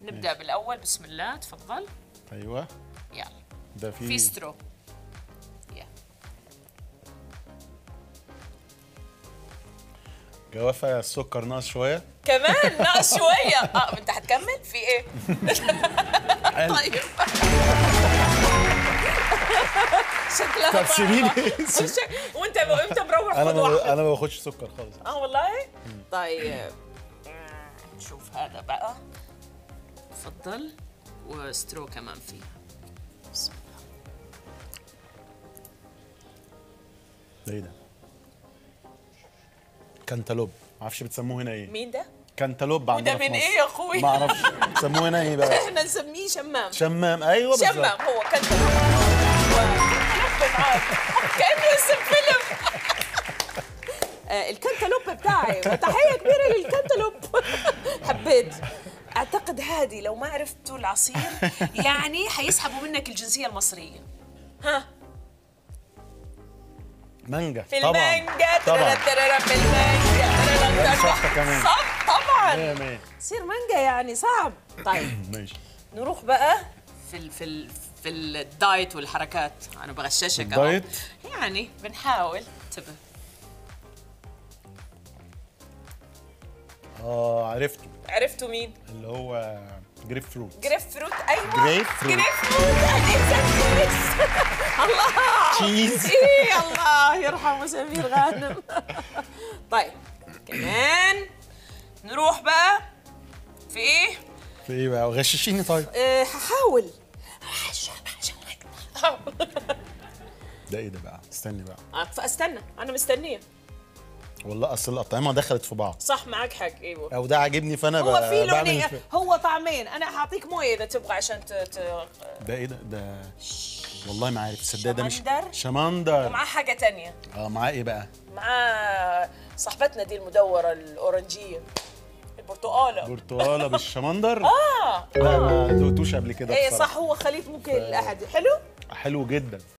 نبدأ بالأول. بسم الله. تفضل. أيوه. يلا. ده في في سترو. يلا جوافة السكر ناقص شوية. كمان؟ ناقص شوية. آه أنت هتكمل؟ في إيه؟ طيب. شكلها طب سيبيني. وأنت أنت مروح أنا خد واحدة. أنا ما باخدش سكر خالص. آه والله؟ طيب. نشوف هذا بقى. تفضل وسترو كمان فيه بسم الله ده إيه ده؟ كانتالوب. ما أعرفش بتسموه هنا إيه. مين ده؟ كانتالوب وده عندنا في من. إيه يا أخوي؟ ما أعرفش بتسموه هنا إيه بقى؟ إحنا نسميه شمام. شمام. أيوه بالظبط. شمام هو كان كأنه اسم فيلم. آه، الكنتالوب بتاعي. وتحية كبيرة للكنتالوب هادي لو ما عرفتوا العصير يعني حيسحبوا منك الجنسية المصرية. ها؟ مانجا في طبعا المانجا طبعا. في المانجا شطة كمان. صح طبعا. تصير مانجا يعني صعب. طيب. ماشي. نروح بقى في ال في ال في ال diet والحركات. أنا بغششك. ال diet؟ يعني بنحاول. انتبه آه عرفته. عرفتوا مين؟ اللي هو جريب فروت. جريف فروت أيوه. جريب فروت. جريف فروت. الله. cheese. إيه الله. يرحمه سمير غانم. طيب كمان نروح بقى في إيه؟ في إيه بقى؟ غششيني طيب. أه هحاول. ده إيه ده بقى؟ استني بقى. آه، فأستنى. أنا مستنية. والله أصل الاطعمه دخلت في بعض. صح معك حق. أيوه أو ده عاجبني فأنا هو في لونين الف- هو طعمين. أنا هعطيك موية إذا تبغى عشان ت... ت... ده إيه ده؟ ده والله ما عارف تصدق ده مش شمندر. ومعاه حاجة تانية. آه معاه إيه بقى؟ معاه صاحبتنا دي المدورة الأورنجية. البرتقالة. برتقاله بالشمندر؟ آه لا ما دوقتوش قبل كده إيه. صح هو خليط ممكن الأحد. حلو؟ حلو جدا.